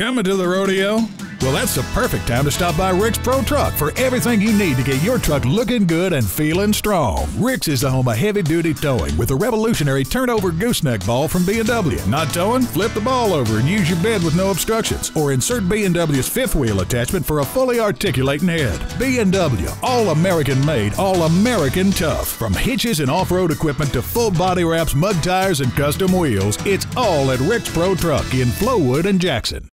Coming to the rodeo? Well, that's the perfect time to stop by Rick's Pro Truck for everything you need to get your truck looking good and feeling strong. Rick's is the home of heavy duty towing with a revolutionary turnover gooseneck ball from B&W. Not towing? Flip the ball over and use your bed with no obstructions. Or insert B&W's fifth wheel attachment for a fully articulating head. B&W, all American made, all American tough. From hitches and off-road equipment to full body wraps, mud tires, and custom wheels, it's all at Rick's Pro Truck in Flowood and Jackson.